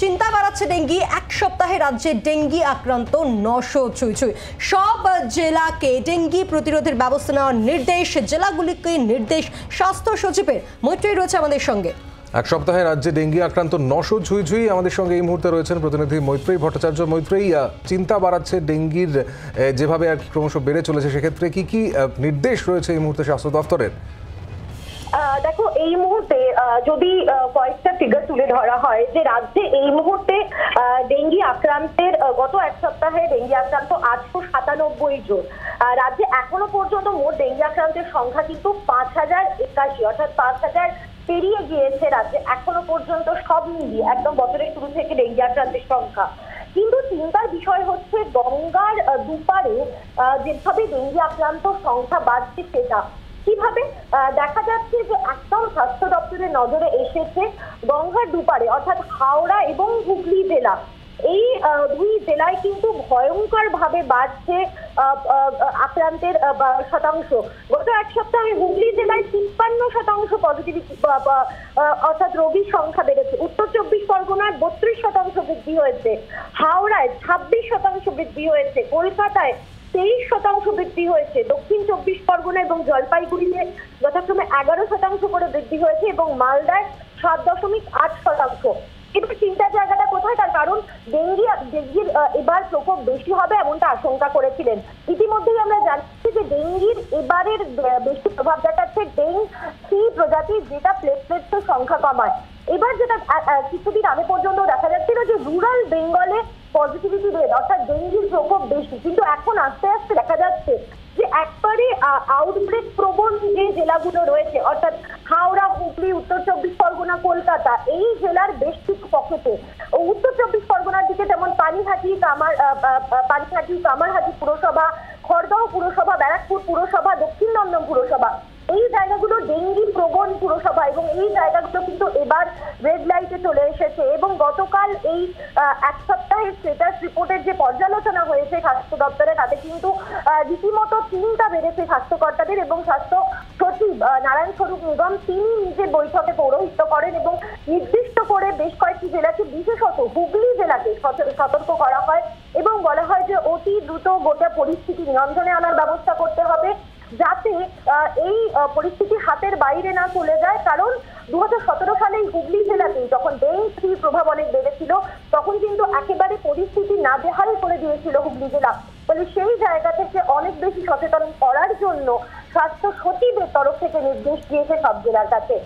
চিন্তা বাড়াচ্ছে ডেঙ্গি। এক সপ্তাহে রাজ্যে ডেঙ্গি আক্রান্ত নশো ছুঁই ছুঁই। সব জেলাকে ডেঙ্গি প্রতিরোধের ব্যবস্থা নেওয়ার নির্দেশ, জেলাগুলিকে নির্দেশ স্বাস্থ্য সচিবের। মৈত্রী রয়েছে আমাদের সঙ্গে। এক সপ্তাহে রাজ্যে ডেঙ্গি আক্রান্ত নশো ছুঁই ছুঁই আমাদের সঙ্গে এই মুহূর্তে রয়েছেন প্রতিনিধি মৈত্রেয়ী ভট্টাচার্য। মৈত্রেয়ী চিন্তা বাড়াচ্ছে ডেঙ্গির যেভাবে আর ক্রমশ বেড়ে চলেছে, সেক্ষেত্রে কি কি নির্দেশ রয়েছে এই মুহূর্তে স্বাস্থ্য দফতরের দেখো, এই মুহূর্তে যদি কয়েকটা ফিগার তুলে ধরা হয় যে রাজ্যে এই মুহূর্তে ডেঙ্গি আক্রান্তের গত এক সপ্তাহে ডেঙ্গি আক্রান্ত আটশো সাতানব্বই জন। রাজ্যে এখনও পর্যন্ত মোট ডেঙ্গি আক্রান্তের সংখ্যা কিন্তু পাঁচ হাজার একাশি, অর্থাৎ পাঁচ হাজার পেরিয়ে গিয়েছে রাজ্যে এখনও পর্যন্ত সব মিলিয়ে, একদম বছরের শুরু থেকে ডেঙ্গি আক্রান্তের সংখ্যা। কিন্তু চিন্তার বিষয় হচ্ছে গঙ্গার দুপারে যেভাবে ডেঙ্গি আক্রান্ত সংখ্যা বাড়ছে সেটা। কীভাবে দেখা যাচ্ছে যে একদম স্বাস্থ্য দপ্তরের নজরে এসেছে গঙ্গার দুপারে অর্থাৎ হাওড়া এবং হুগলি জেলা। এই দুই জেলায় কিন্তু ভয়ঙ্কর ভাবে বাড়ছে আক্রান্তের শতাংশ। গত এক সপ্তাহে হুগলি জেলায় তিপ্পান্ন শতাংশ পজিটিভিটি অর্থাৎ রোগীর সংখ্যা বেড়েছে। উত্তর চব্বিশ পরগনায় বত্রিশ শতাংশ বৃদ্ধি হয়েছে। হাওড়ায় ছাব্বিশ শতাংশ বৃদ্ধি হয়েছে। কলকাতায় তেইশ শতাংশ বৃদ্ধি হয়েছে। দক্ষিণ চব্বিশ পরগনা এবং জলপাইগুড়িতে যথাক্রমে এগারো শতাংশ করে বৃদ্ধি হয়েছে এবং মালদায় সাত দশমিক আট শতাংশ। এবার চিন্তার জায়গাটা কোথায়? তার কারণ ডেঙ্গি ডেঙ্গির এবার প্রকোপ বেশি হবে এমনটা আশঙ্কা করেছিলেন। ইতিমধ্যেই আমরা জানছি যে ডেঙ্গির এবারের বেশি প্রভাব দেখাচ্ছে ডেঙ্গ সি প্রজাতি, যেটা প্লেটলেটসের সংখ্যা কমায়। এবার যেটা কিছুদিন আগে পর্যন্ত দেখা যাচ্ছিল যে রুরাল বেঙ্গলে পজিটিভিটি রেট অর্থাৎ ডেঙ্গির প্রকোপ বেশি। কিন্তু এখন আস্তে আস্তে দেখা যাচ্ছে যে একবারে আউটব্রেক প্রবণ যে জেলাগুলো রয়েছে, অর্থাৎ হাওড়া, হুগলি, উত্তর চব্বিশ পরগনা, কলকাতা, এই জেলার বেশ কিছু পকেটে উত্তর চব্বিশ পরগনার দিকে যেমন পানিহাটি, কামার পানিহাটি, কামারহাটি পুরসভা খড়দহ পুরসভা, ব্যারাকপুর পুরসভা, দক্ষিণ দমদম পুরসভা, এই জায়গাগুলো ডেঙ্গি প্রবণ পুরসভা এবং এই জায়গাগুলো কিন্তু এবার রেড লাইটে চলে এসেছে এবং গতকাল এই এক সপ্তাহের স্টেটাস রিপোর্টের যে পর্যালোচনা হয়েছে স্বাস্থ্য দপ্তরে, তাতে কিন্তু রীতিমতো চিন্তা বেড়েছে স্বাস্থ্যকর্তাদের এবং স্বাস্থ্য সচিব নারায়ণ স্বরূপ নিগম, তিনি নিজের বৈঠকে পৌরোহিত্য করেন এবং নির্দিষ্ট করে বেশ কয়েকটি জেলাকে, বিশেষত হুগলি জেলাকে সত- সতর্ক করা হয় এবং বলা হয় যে অতি দ্রুত গোটা পরিস্থিতি নিয়ন্ত্রণে আনার ব্যবস্থা করতে হবে। যাতে এই পরিস্থিতি হাতের বাইরে না চলে যায়। কারণ দু হাজার সালে হুগলি জেলাতে যখন ডেঙ্গি প্রভাব অনেক বেড়েছিল, তখন কিন্তু একেবারে পরিস্থিতি না নাজেহাল করে দিয়েছিল হুগলি জেলা। ফলে সেই জায়গা থেকে অনেক বেশি সচেতন করার জন্য স্বাস্থ্য সচিবের তরফ থেকে নির্দেশ দিয়েছে সব জেলার কাছে।